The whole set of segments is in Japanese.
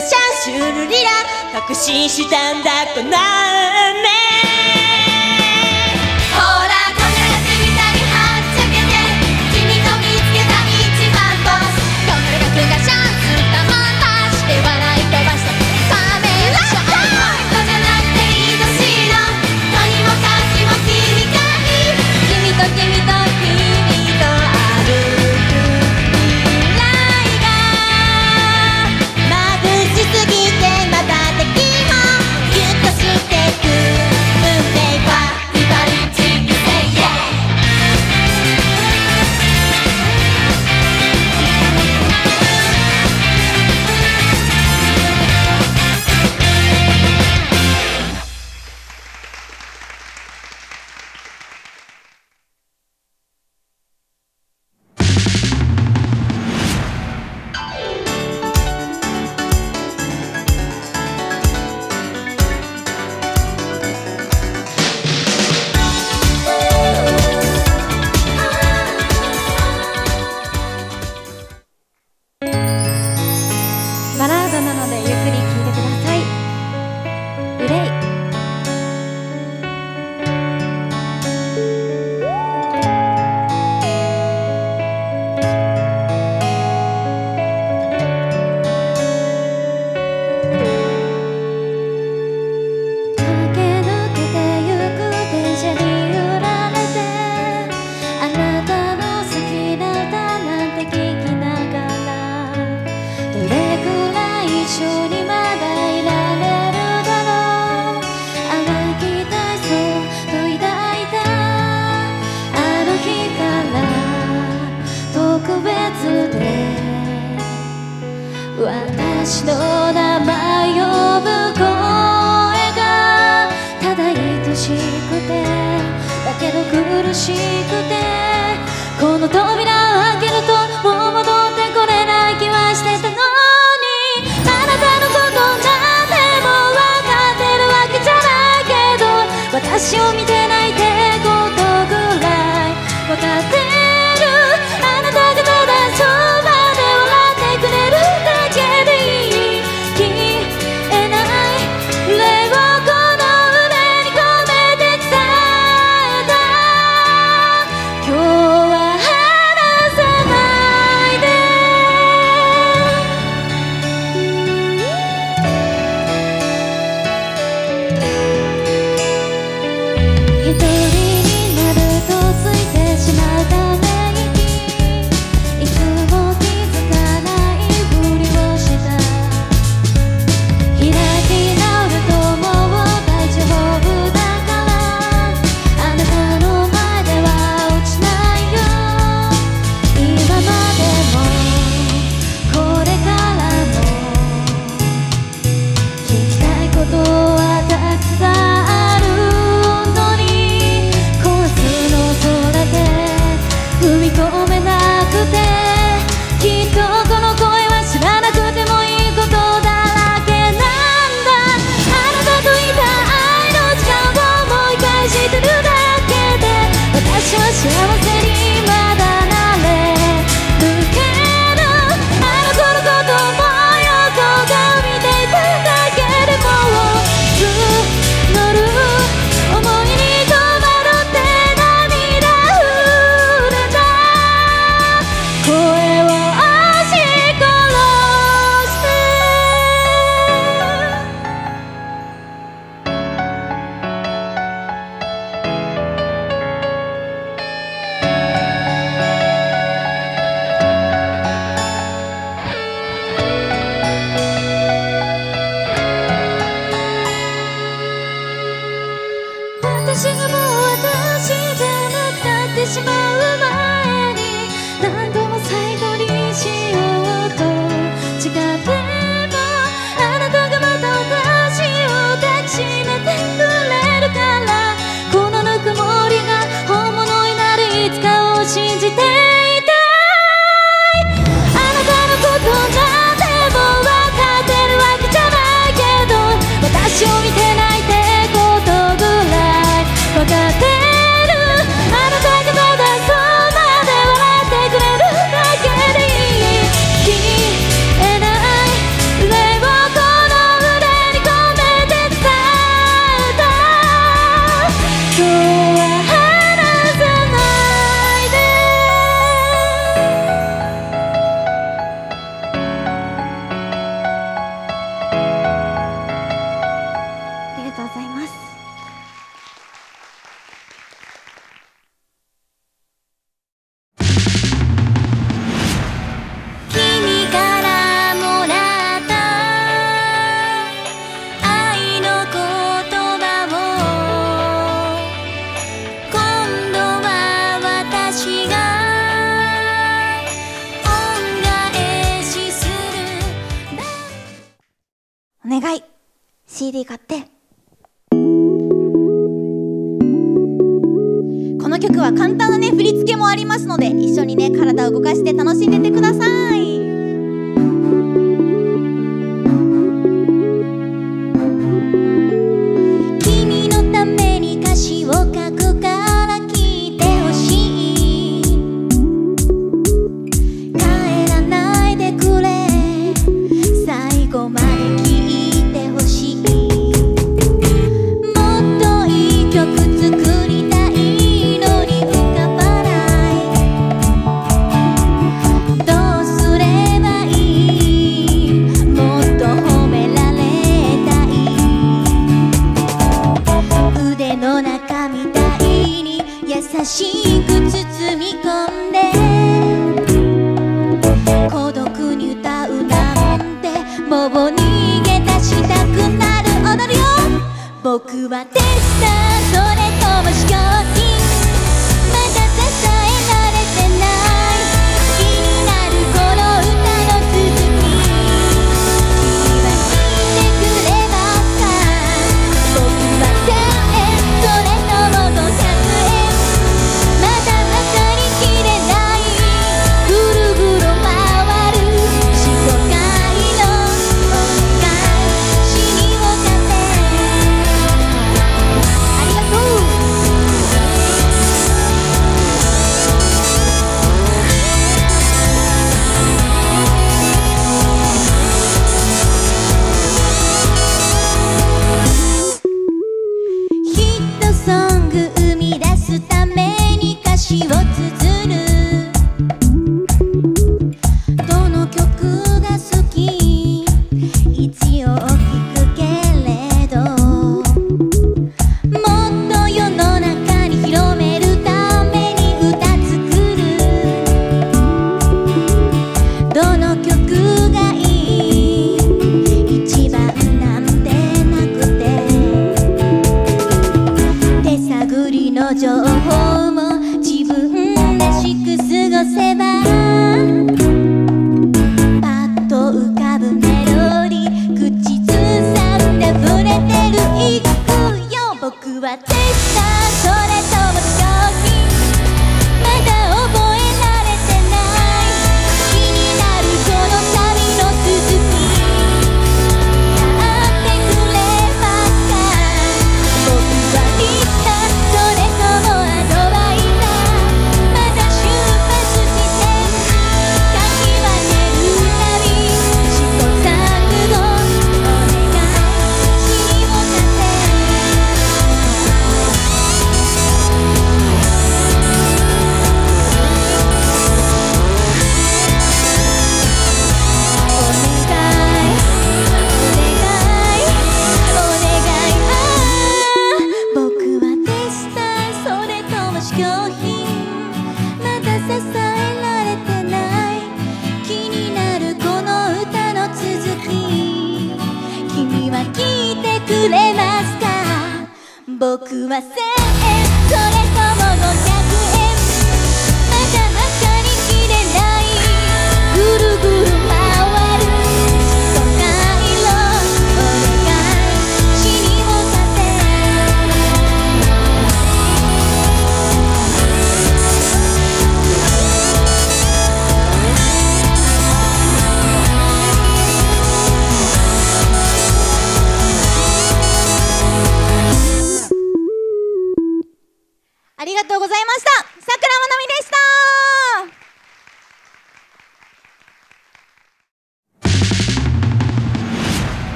シャンシュルリラ。確信したんだこのね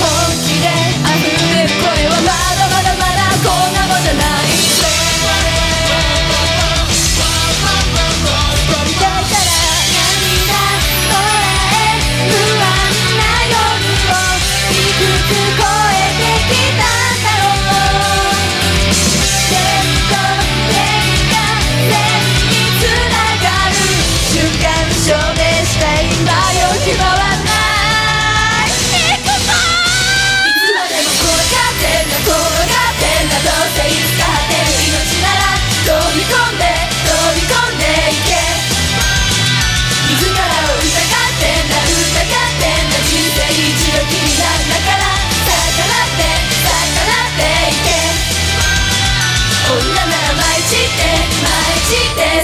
Oh.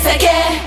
again.